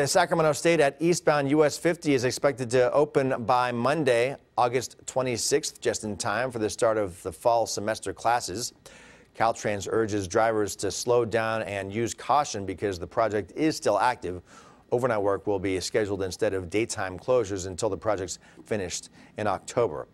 The Sacramento State at eastbound US 50 is expected to open by Monday, August 26th, just in time for the start of the fall semester classes. Caltrans urges drivers to slow down and use caution because the project is still active. Overnight work will be scheduled instead of daytime closures until the project's finished in October.